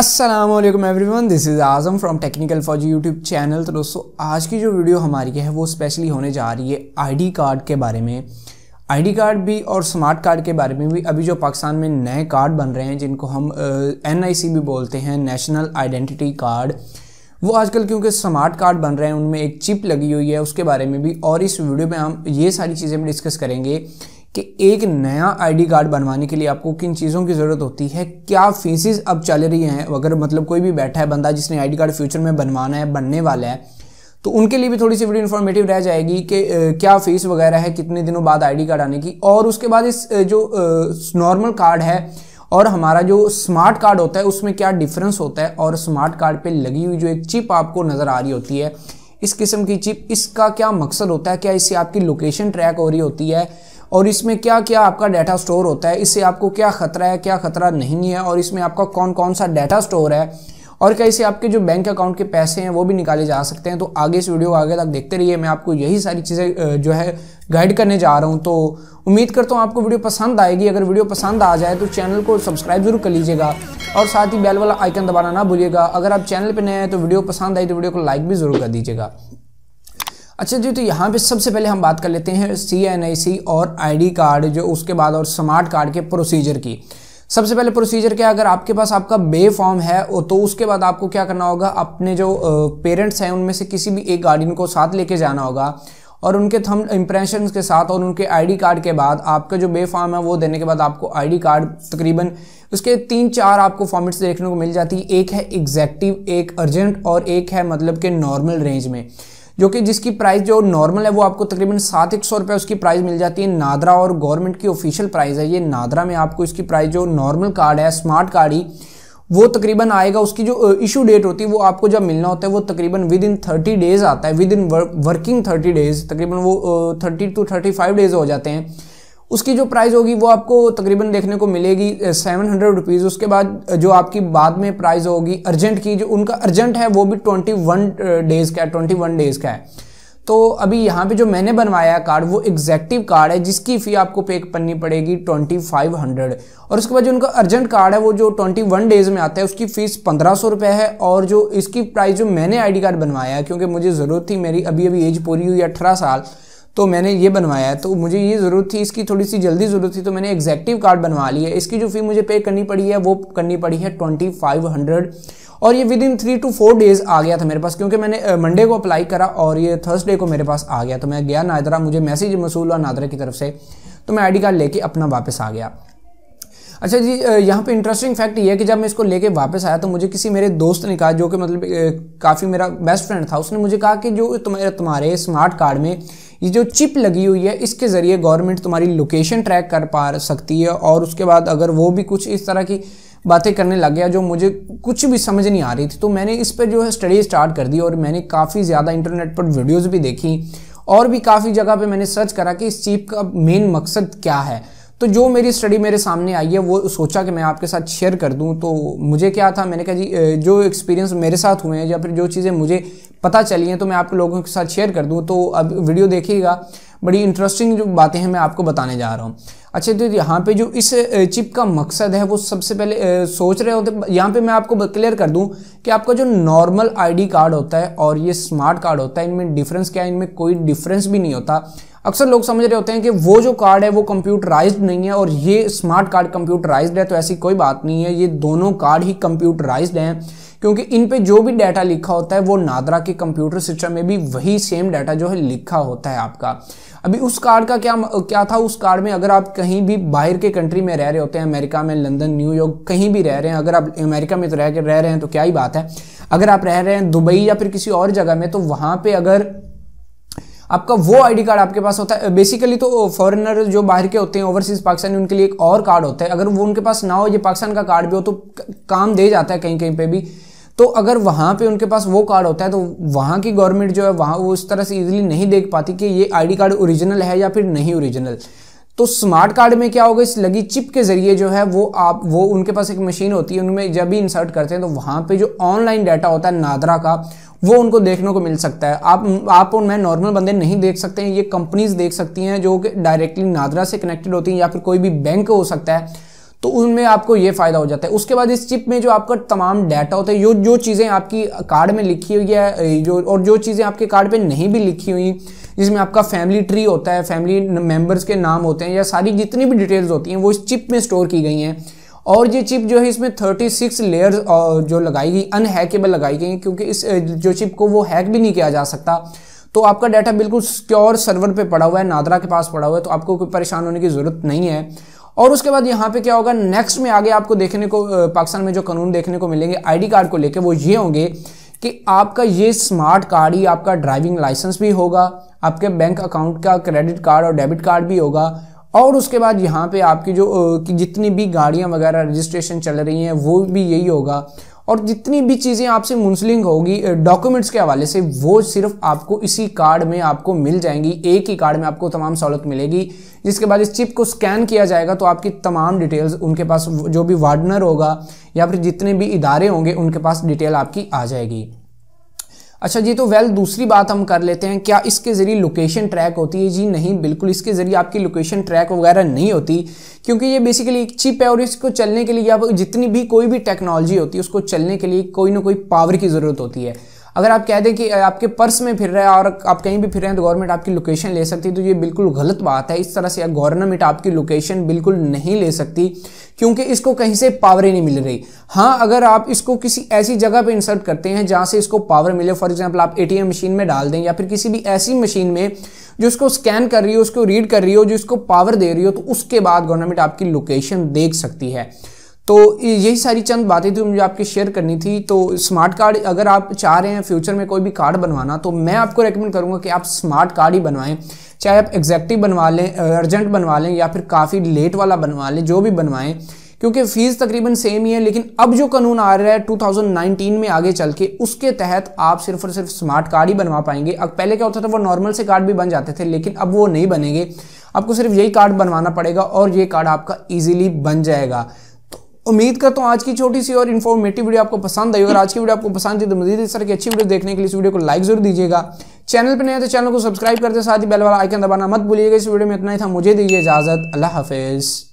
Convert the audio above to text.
Aslam everyone this is Azam from technical for YouTube channel तो दोस्तों, आज की जो वीडियो हमारी है, वो स्पेशली होने जा रही है आईडी कार्ड के बारे में। आईडी कार्ड भी और स्मार्ट कार्ड के बारे में भी अभी जो पाकिस्तान में नए कार्ड बन रहे हैं, जिनको हम एनआईसी भी बोलते हैं नेशनल आइडेंटिटी कार्ड वो आजकल क्योंकि स्मार्ट कार्ड बन रहे हैं, उनमें एक चिप लगी हुई है, उसके बारे में भी और इस वीडियो में हम ये सारी चीज़ें भी डिस्कस करेंगे। कि एक नया आईडी कार्ड बनवाने के लिए आपको किन चीज़ों की ज़रूरत होती है, क्या फीसिस अब चल रही हैं, अगर मतलब कोई भी बैठा है बंदा जिसने आईडी कार्ड फ्यूचर में बनवाना है, बनने वाला है तो उनके लिए भी थोड़ी सी वीडियो इन्फॉर्मेटिव रह जाएगी कि क्या फ़ीस वगैरह है, कितने दिनों बाद आईडी कार्ड आने की, और उसके बाद इस जो नॉर्मल कार्ड है, और हमारा जो स्मार्ट कार्ड होता है, उसमें क्या डिफरेंस होता है, और स्मार्ट कार्ड पे लगी हुई जो एक चिप आपको नज़र आ रही होती है, इस किस्म की चिप इसका क्या मकसद होता है, क्या इससे आपकी लोकेशन ट्रैक हो रही होती है और इसमें क्या क्या आपका डाटा स्टोर होता है, इससे आपको क्या खतरा है, क्या खतरा नहीं है, और इसमें आपका कौन कौन सा डाटा स्टोर है, और कैसे आपके जो बैंक अकाउंट के पैसे हैं वो भी निकाले जा सकते हैं। तो आगे इस वीडियो आगे तक देखते रहिए। मैं आपको यही सारी चीज़ें जो है गाइड करने जा रहा हूँ। तो उम्मीद करता हूँ आपको वीडियो पसंद आएगी। अगर वीडियो पसंद आ जाए तो चैनल को सब्सक्राइब ज़रूर कर लीजिएगा, और साथ ही बेल वाला आइकन दबाना ना भूलिएगा। अगर आप चैनल पर नए हैं तो वीडियो पसंद आई तो वीडियो को लाइक भी ज़रूर कर दीजिएगा। अच्छा जी तो यहाँ पे सबसे पहले हम बात कर लेते हैं सी एन आई सी और आईडी कार्ड जो उसके बाद और स्मार्ट कार्ड के प्रोसीजर की। सबसे पहले प्रोसीजर क्या अगर आपके पास आपका बे फॉर्म है तो उसके बाद आपको क्या करना होगा? अपने जो पेरेंट्स हैं, उनमें से किसी भी एक गार्डियन को साथ लेके जाना होगा और उनके थम इम्प्रेशन के साथ और उनके आईडी कार्ड के बाद आपका जो बे फॉर्म है, वो देने के बाद आपको आईडी कार्ड तकरीबन उसके तीन चार आपको फॉर्मेट्स देखने को मिल जाती है। एक है एग्जैक्टिव एक अर्जेंट और एक है मतलब के नॉर्मल रेंज में। जो कि जिसकी प्राइस जो नॉर्मल है, वो आपको तकरीबन सात एक सौ रुपये उसकी प्राइस मिल जाती है नादरा और गवर्नमेंट की ऑफिशियल प्राइस है। ये नादरा में आपको इसकी प्राइस जो नॉर्मल कार्ड है स्मार्ट कार्ड ही, वो तकरीबन आएगा। उसकी जो इशू डेट होती है, वो आपको जब मिलना होता है, वो तकरीबन विद इन थर्टी डेज़ आता है। Within working thirty days तकरीबन वो thirty two thirty five days हो जाते हैं। उसकी जो प्राइस होगी वो आपको तकरीबन देखने को मिलेगी सेवन हंड्रेड रुपीज़ उसके बाद जो आपकी बाद में प्राइस होगी अर्जेंट की जो उनका अर्जेंट है, वो भी ट्वेंटी वन डेज़ का है ट्वेंटी वन डेज़ का है। तो अभी यहाँ पे जो मैंने बनवाया कार्ड वो एग्जैक्टिव कार्ड है, जिसकी फ़ी आपको पे करनी पड़ेगी ट्वेंटी फाइव हंड्रेड और उसके बाद जो उनका अर्जेंट कार्ड है, वो जो ट्वेंटी वन डेज़ में आता है, उसकी फ़ीस पंद्रह सौ रुपये है। और जो इसकी प्राइस जो मैंने आईडी कार्ड बनवाया है क्योंकि मुझे ज़रूरत थी मेरी अभी अभी एज पूरी हुई अठारह साल तो मैंने ये बनवाया तो मुझे ये ज़रूरत थी, इसकी थोड़ी सी जल्दी ज़रूरत थी तो मैंने एग्जैक्टिव कार्ड बनवा लिया है। इसकी जो फ़ी मुझे पे करनी पड़ी है, वो करनी पड़ी है ट्वेंटी फाइव हंड्रेड और ये within three two four days आ गया था मेरे पास, क्योंकि मैंने मंडे को अप्लाई करा और ये थर्सडे को मेरे पास आ गया। तो मैं गया नादरा मुझे मैसेज मसूल हुआ नादरा की तरफ़ से। तो मैं आईडी कार्ड लेके अपना वापस आ गया। अच्छा जी यहाँ पे इंटरेस्टिंग फैक्ट ये है कि जब मैं इसको लेके वापस आया तो मुझे किसी मेरे दोस्त ने कहा, जो कि मतलब काफ़ी मेरा बेस्ट फ्रेंड था, उसने मुझे कहा कि जो तुम्हारे तुम्हारे स्मार्ट कार्ड में ये जो चिप लगी हुई है, इसके ज़रिए गवर्नमेंट तुम्हारी लोकेशन ट्रैक कर पा सकती है और उसके बाद अगर वो भी कुछ इस तरह की बातें करने लग गया जो मुझे कुछ भी समझ नहीं आ रही थी तो मैंने इस पर जो है स्टडी स्टार्ट कर दी और मैंने काफ़ी ज़्यादा इंटरनेट पर वीडियोज़ भी देखी और भी काफ़ी जगह पे मैंने सर्च करा कि इस चिप का मेन मकसद क्या है। तो जो मेरी स्टडी मेरे सामने आई है, वो सोचा कि मैं आपके साथ शेयर कर दूँ तो मुझे क्या था, मैंने कहा जी जो एक्सपीरियंस मेरे साथ हुए हैं, या फिर जो चीज़ें मुझे पता चली हैं तो मैं आप लोगों के साथ शेयर कर दूँ। तो अब वीडियो देखिएगा, बड़ी इंटरेस्टिंग जो बातें हैं, मैं आपको बताने जा रहा हूँ। अच्छा तो यहाँ पे जो इस चिप का मकसद है, वो सबसे पहले सोच रहे होते, यहाँ पे मैं आपको क्लियर कर दूँ कि आपका जो नॉर्मल आईडी कार्ड होता है, और ये स्मार्ट कार्ड होता है, इनमें डिफरेंस क्या है, इनमें कोई डिफरेंस भी नहीं होता। अक्सर लोग समझ रहे होते हैं कि वो जो कार्ड है, वो कंप्यूटराइज्ड नहीं है और ये स्मार्ट कार्ड कंप्यूटराइज्ड है तो ऐसी कोई बात नहीं है। ये दोनों कार्ड ही कंप्यूटराइज्ड हैं, क्योंकि इन पे जो भी डाटा लिखा होता है, वो नादरा के कंप्यूटर सिस्टम में भी वही सेम डाटा जो है लिखा होता है आपका। अभी उस कार्ड का क्या क्या था? उस कार्ड में अगर आप कहीं भी बाहर के कंट्री में रह रहे होते हैं अमेरिका में लंदन न्यूयॉर्क कहीं भी रह रहे हैं, अगर आप अमेरिका में तो रह रह रहे हैं तो क्या ही बात है। अगर आप रह रहे हैं दुबई या फिर किसी और जगह में तो वहाँ पर अगर आपका वो आईडी कार्ड आपके पास होता है। बेसिकली तो फॉरेनर जो बाहर के होते हैं ओवरसीज पाकिस्तानी, उनके लिए एक और कार्ड होता है। अगर वो उनके पास ना हो, ये पाकिस्तान का कार्ड भी हो तो काम दे जाता है कहीं कहीं पे भी। तो अगर वहाँ पे उनके पास वो कार्ड होता है तो वहाँ की गवर्नमेंट जो है, वहाँ वो इस तरह से इजीली नहीं देख पाती कि ये आईडी कार्ड ओरिजिनल है या फिर नहीं ओरिजिनल तो स्मार्ट कार्ड में क्या होगा, इस लगी चिप के ज़रिए जो है, वो आप, वो उनके पास एक मशीन होती है, उनमें जब भी इंसर्ट करते हैं तो वहाँ पे जो ऑनलाइन डाटा होता है, नादरा का वो उनको देखने को मिल सकता है। आप आप और मैं नॉर्मल बंदे नहीं देख सकते हैं, ये कंपनीज़ देख सकती हैं जो कि डायरेक्टली नादरा से कनेक्टेड होती हैं या फिर कोई भी बैंक हो सकता है तो उनमें आपको ये फ़ायदा हो जाता है। उसके बाद इस चिप में जो आपका तमाम डाटा होता है, जो जो चीज़ें आपकी कार्ड में लिखी हुई है जो, और जो चीज़ें आपके कार्ड पे नहीं भी लिखी हुई, जिसमें आपका फैमिली ट्री होता है फैमिली मेंबर्स के नाम होते हैं या सारी जितनी भी डिटेल्स होती हैं, वो इस चिप में स्टोर की गई हैं। और ये चिप जो है इसमें 36 लेयर्स जो लगाई गई अनहैकेबल लगाई गई क्योंकि इस जो चिप को वो हैक भी नहीं किया जा सकता। तो आपका डाटा बिल्कुल सिक्योर सर्वर पे पड़ा हुआ है, नादरा के पास पड़ा हुआ है तो आपको कोई परेशान होने की ज़रूरत नहीं है। और उसके बाद यहाँ पे क्या होगा नेक्स्ट में आगे आपको देखने को पाकिस्तान में जो कानून देखने को मिलेंगे आईडी कार्ड को लेकर वो ये होंगे कि आपका ये स्मार्ट कार्ड ही आपका ड्राइविंग लाइसेंस भी होगा, आपके बैंक अकाउंट का क्रेडिट कार्ड और डेबिट कार्ड भी होगा और उसके बाद यहाँ पे आपकी जो कि जितनी भी गाड़ियाँ वगैरह रजिस्ट्रेशन चल रही हैं, वो भी यही होगा। और जितनी भी चीज़ें आपसे मुंसलिंग होगी डॉक्यूमेंट्स के हवाले से, वो सिर्फ़ आपको इसी कार्ड में आपको मिल जाएँगी। एक ही कार्ड में आपको तमाम सहूलत मिलेगी। जिसके बाद इस चिप को स्कैन किया जाएगा तो आपकी तमाम डिटेल्स उनके पास, जो भी वार्डनर होगा, या फिर जितने भी इदारे होंगे, उनके पास डिटेल आपकी आ जाएगी। अच्छा जी तो वेल दूसरी बात हम कर लेते हैं, क्या इसके ज़रिए लोकेशन ट्रैक होती है? जी नहीं, बिल्कुल इसके ज़रिए आपकी लोकेशन ट्रैक वगैरह नहीं होती, क्योंकि ये बेसिकली एक चिप है और इसको चलने के लिए आप जितनी भी कोई भी टेक्नोलॉजी होती है, उसको चलने के लिए कोई ना कोई पावर की ज़रूरत होती है। अगर आप कह दें कि आपके पर्स में फिर रहे हैं और आप कहीं भी फिर रहे हैं तो गवर्नमेंट आपकी लोकेशन ले सकती है। तो ये बिल्कुल गलत बात है। इस तरह से गवर्नमेंट आपकी लोकेशन बिल्कुल नहीं ले सकती, क्योंकि इसको कहीं से पावर ही नहीं मिल रही। हाँ अगर आप इसको किसी ऐसी जगह पे इंसर्ट करते हैं, जहाँ से इसको पावर मिले फॉर एग्ज़ाम्पल आप एटीएम मशीन में डाल दें, या फिर किसी भी ऐसी मशीन में जो उसको स्कैन कर रही हो, उसको रीड कर रही हो, जो इसको पावर दे रही हो तो उसके बाद गवर्नमेंट आपकी लोकेशन देख सकती है। तो यही सारी चंद बातें थी मुझे आपके शेयर करनी थी। तो स्मार्ट कार्ड अगर आप चाह रहे हैं फ्यूचर में कोई भी कार्ड बनवाना तो मैं आपको रेकमेंड करूँगा कि आप स्मार्ट कार्ड ही बनवाएँ। चाहे आप एग्जैक्टिव बनवा लें अर्जेंट बनवा लें, या फिर काफ़ी लेट वाला बनवा लें, जो भी बनवाएँ। क्योंकि फ़ीस तकरीबन सेम ही है, लेकिन अब जो कानून आ रहा है 2019 में आगे चल के, उसके तहत आप सिर्फ़ और सिर्फ़ स्मार्ट कार्ड ही बनवा पाएँगे। अब पहले क्या होता था, वो नॉर्मल से कार्ड भी बन जाते थे, लेकिन अब वो नहीं बनेंगे। आपको सिर्फ़ यही कार्ड बनवाना पड़ेगा और ये कार्ड आपका ईजिली बन जाएगा। उम्मीद करता हूँ आज की छोटी सी और इन्फॉर्मेटिव वीडियो आपको पसंद आई और आज की वीडियो आपको पसंद थी तो मजीद इस तरह की अच्छी वीडियो देखने के लिए इस वीडियो को लाइक ज़रूर दीजिएगा। चैनल पर नहीं तो चैनल को सब्सक्राइब करते साथ ही बेल वाला आइकन दबाना मत भूलिएगा। इस वीडियो में इतना ही था, मुझे दीजिए इजाज़त। अल्लाह हाफिज़।